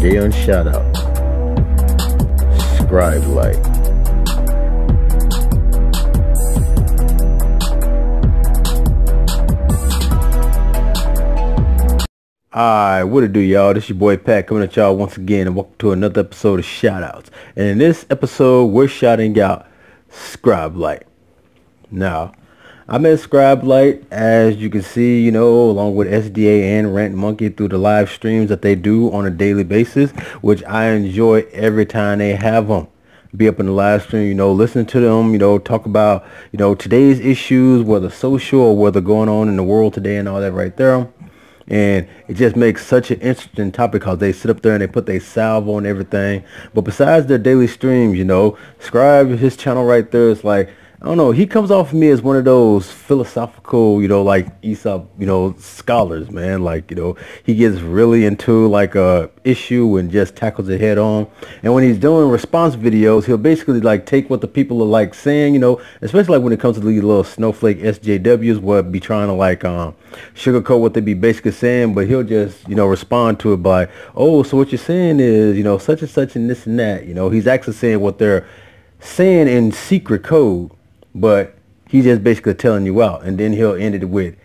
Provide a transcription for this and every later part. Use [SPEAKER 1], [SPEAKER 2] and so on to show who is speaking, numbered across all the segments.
[SPEAKER 1] Today on Shoutout, Scribe Light. Alright, what it do y'all? This your boy Pat coming at y'all once again and welcome to another episode of Shoutouts. And in this episode, we're shouting out Scribe Light. Now, I'm at Scribe Light, as you can see, you know, along with SDA and Rant Monkey through the live streams that they do on a daily basis, which I enjoy every time they have them. Be up in the live stream, you know, listen to them, you know, talk about, you know, today's issues, whether social or whether going on in the world today and all that right there and it just makes such an interesting topic because they sit up there and they put their salve on everything. But besides their daily streams, you know, Scribe his channel right there is like I don't know. He comes off of me as one of those philosophical, you know, like Aesop, you know, scholars, man. Like, you know, he gets really into like a issue and just tackles it head on. And when he's doing response videos, he'll basically like take what the people are like saying, you know, especially like when it comes to these little snowflake SJWs, what be trying to like um, sugarcoat what they be basically saying, but he'll just, you know, respond to it by, oh, so what you're saying is, you know, such and such and this and that. You know, he's actually saying what they're saying in secret code but he's just basically telling you out. And then he'll end it with,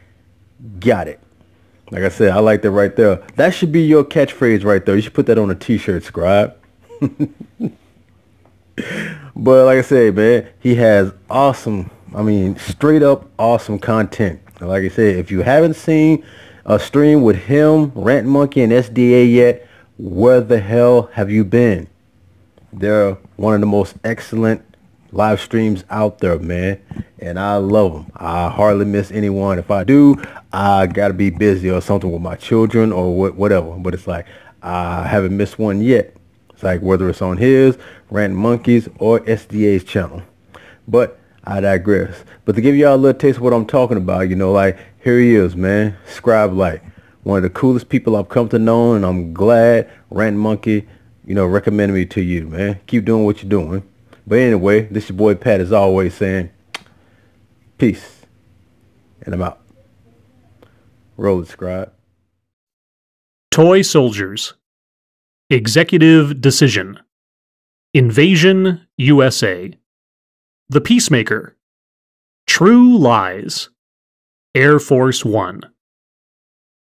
[SPEAKER 1] got it. Like I said, I like that right there. That should be your catchphrase right there. You should put that on a t-shirt, Scribe. but like I said, man, he has awesome, I mean, straight up awesome content. Like I said, if you haven't seen a stream with him, Rant Monkey, and SDA yet, where the hell have you been? They're one of the most excellent live streams out there, man. And I love them. I hardly miss anyone. If I do, I got to be busy or something with my children or whatever. But it's like, I haven't missed one yet. It's like whether it's on his, Rant Monkeys, or SDA's channel. But I digress. But to give y'all a little taste of what I'm talking about, you know, like, here he is, man. Scribe Light. One of the coolest people I've come to know, and I'm glad Rant Monkey, you know, recommended me to you, man. Keep doing what you're doing. But anyway, this your boy Pat is always saying peace. And I'm out. The scribe.
[SPEAKER 2] Toy Soldiers. Executive Decision. Invasion USA. The Peacemaker. True Lies. Air Force One.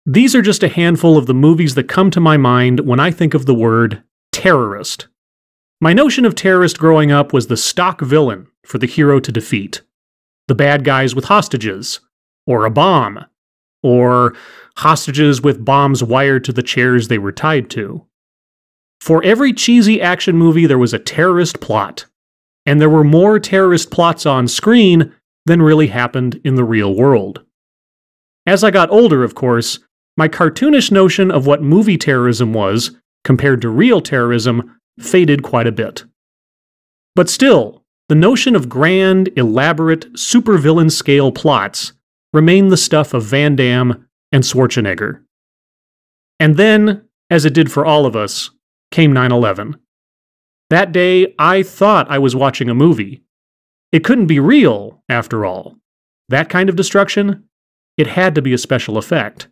[SPEAKER 2] These are just a handful of the movies that come to my mind when I think of the word terrorist. My notion of terrorist growing up was the stock villain for the hero to defeat. The bad guys with hostages, or a bomb, or hostages with bombs wired to the chairs they were tied to. For every cheesy action movie, there was a terrorist plot, and there were more terrorist plots on screen than really happened in the real world. As I got older, of course, my cartoonish notion of what movie terrorism was, compared to real terrorism, faded quite a bit. But still, the notion of grand, elaborate, supervillain scale plots remained the stuff of Van Damme and Schwarzenegger. And then, as it did for all of us, came 9 11. That day, I thought I was watching a movie. It couldn't be real, after all. That kind of destruction? It had to be a special effect.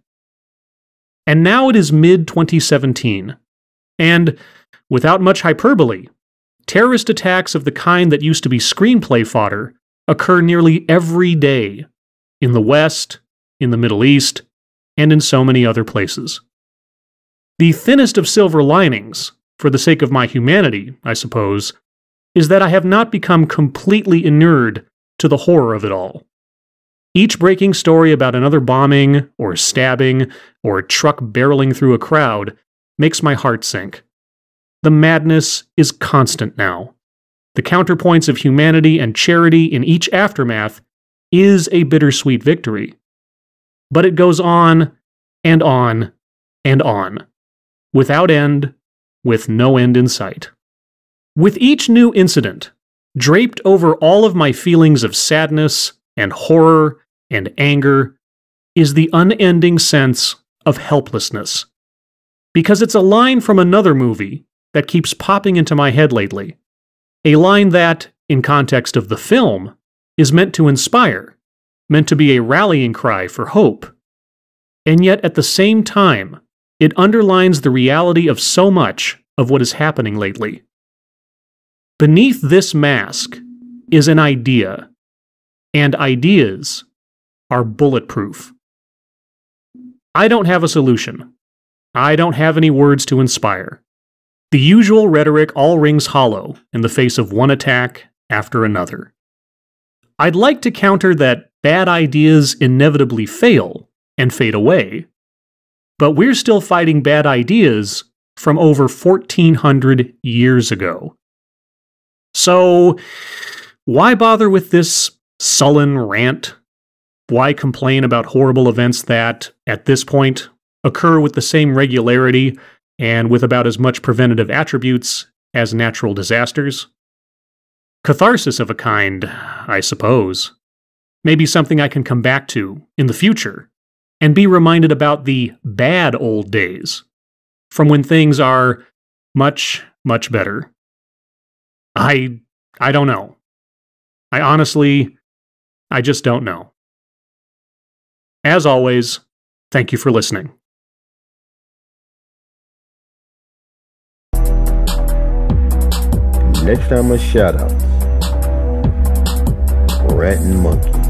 [SPEAKER 2] And now it is mid 2017. And Without much hyperbole, terrorist attacks of the kind that used to be screenplay fodder occur nearly every day in the West, in the Middle East, and in so many other places. The thinnest of silver linings, for the sake of my humanity, I suppose, is that I have not become completely inured to the horror of it all. Each breaking story about another bombing, or stabbing, or a truck barreling through a crowd makes my heart sink. The madness is constant now. The counterpoints of humanity and charity in each aftermath is a bittersweet victory. But it goes on and on and on, without end, with no end in sight. With each new incident, draped over all of my feelings of sadness and horror and anger, is the unending sense of helplessness. Because it's a line from another movie that keeps popping into my head lately. A line that, in context of the film, is meant to inspire, meant to be a rallying cry for hope. And yet, at the same time, it underlines the reality of so much of what is happening lately. Beneath this mask is an idea, and ideas are bulletproof. I don't have a solution. I don't have any words to inspire. The usual rhetoric all rings hollow in the face of one attack after another. I'd like to counter that bad ideas inevitably fail and fade away, but we're still fighting bad ideas from over 1400 years ago. So, why bother with this sullen rant? Why complain about horrible events that, at this point, occur with the same regularity and with about as much preventative attributes as natural disasters? Catharsis of a kind, I suppose. Maybe something I can come back to in the future and be reminded about the bad old days from when things are much, much better. I I don't know. I honestly I just don't know. As always, thank you for listening.
[SPEAKER 1] Next time a shout out. Rat and monkey.